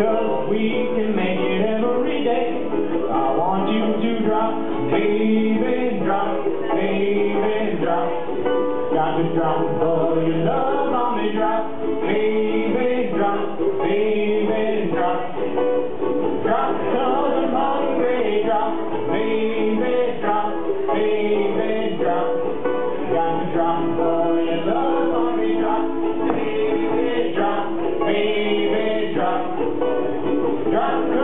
Cause we can make it every day. I want you to drop, baby, drop, baby, drop. Got to drop, but your love on me, drop, baby. Drop,